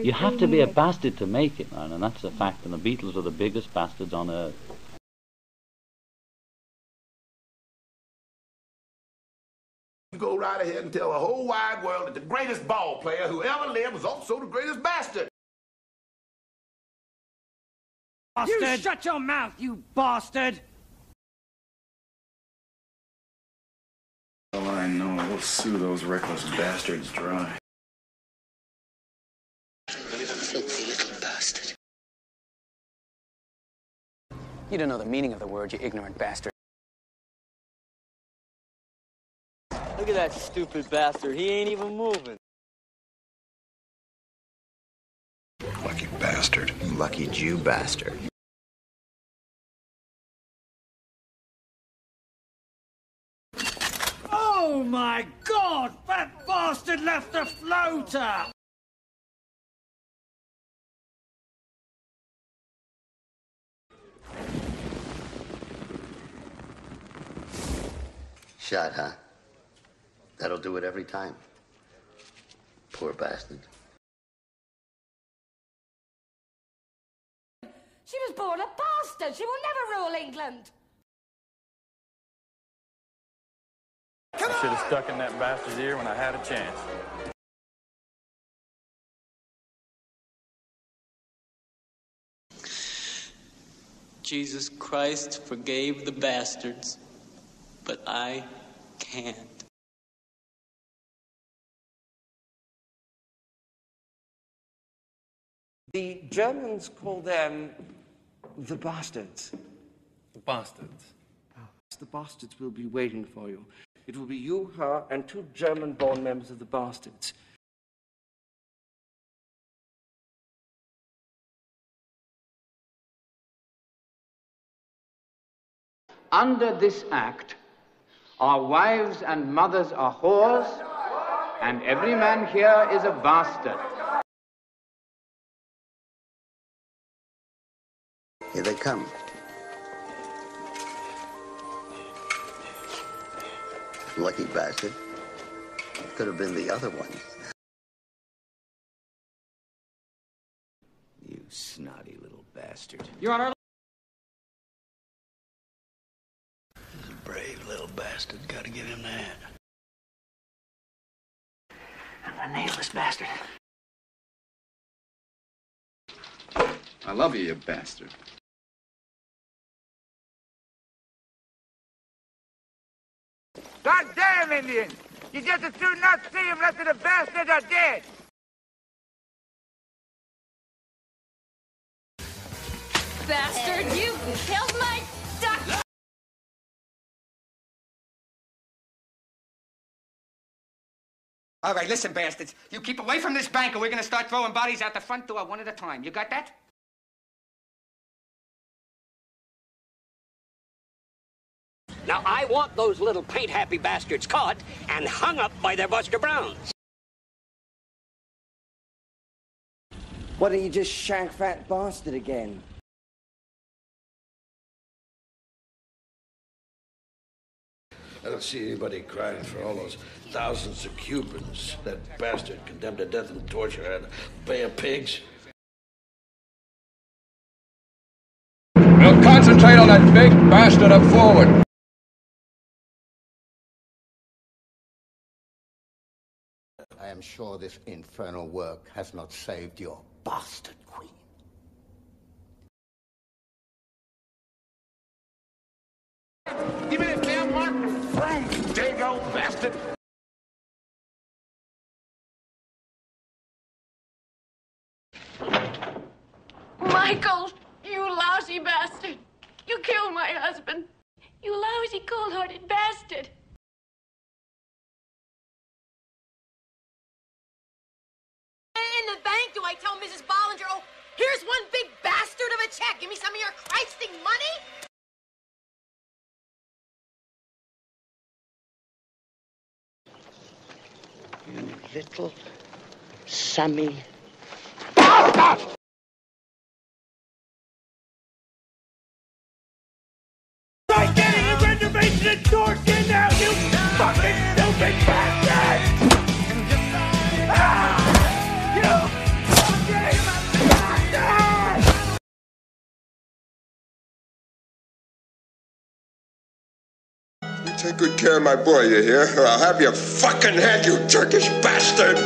You have to be a bastard to make it, man, and that's a fact. And the Beatles are the biggest bastards on earth. You go right ahead and tell the whole wide world that the greatest ball player who ever lived was also the greatest bastard. You shut your mouth, you bastard! Well, I know. We'll sue those reckless bastards dry. Filthy little bastard. You don't know the meaning of the word, you ignorant bastard. Look at that stupid bastard. He ain't even moving. Lucky bastard. Lucky Jew bastard. Oh my god! That bastard left a floater! Shot, huh? That'll do it every time. Poor bastard. She was born a bastard. She will never rule England. I should have stuck in that bastard's ear when I had a chance. Jesus Christ forgave the bastards, but I can't. The Germans call them the bastards. The bastards? Ah. The bastards will be waiting for you. It will be you, her, and two German born members of the bastards. Under this act, our wives and mothers are whores, and every man here is a bastard. Here they come. Lucky bastard. It Could have been the other ones. You snotty little bastard. Your Honor. Brave little bastard. Gotta give him that. I'm gonna nail this bastard. I love you, you bastard. God damn Indians! You just as soon not see them, rest the bastards are dead! Bastard, you killed my All right, listen, bastards. You keep away from this bank, or we're gonna start throwing bodies out the front door one at a time. You got that? Now, I want those little paint-happy bastards caught and hung up by their Buster Browns. Why don't you just shank that bastard again? I don't see anybody crying for all those thousands of Cubans that bastard condemned to death and torture at Bay of Pigs. We'll concentrate on that big bastard up forward. I am sure this infernal work has not saved your bastard queen. Give me that damn mark. Vroom, dago bastard. Michael, you lousy bastard! You killed my husband! You lousy, cold-hearted bastard! In the bank, do I tell Mrs. Bollinger, oh, here's one big bastard of a check. Give me some of your Christing money? Little Sammy. Getting at Dorsia now, you fucking stupid bastard! Take good care of my boy, you hear? Or I'll have your fucking head, you Turkish bastard!